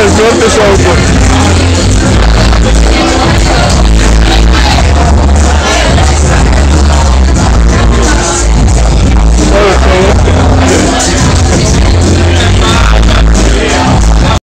het dorp is open.